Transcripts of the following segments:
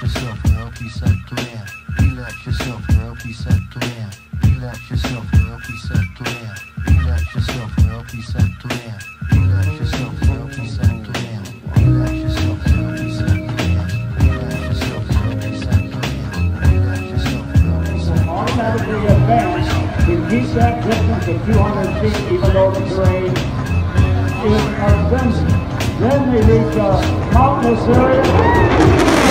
yourself, girl, please set to air. Relax yourself, girl, please set to air. Relax yourself, girl, please set to air. Relax yourself, girl, please set to air. Relax yourself, girl, please set to air. Relax yourself, girl, please set to air. Relax yourself, girl, please set to air. automatically advance to keep that distance of 200 feet even though the terrain is ascending. Then they reach a uh, mountainous area.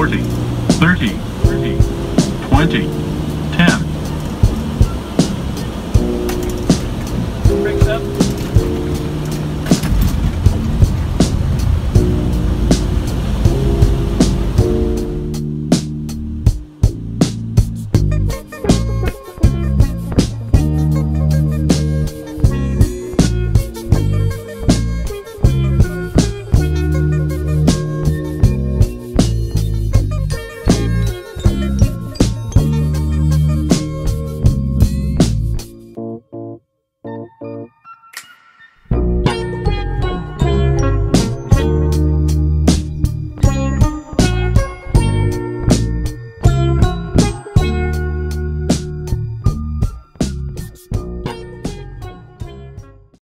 40, 30, 20,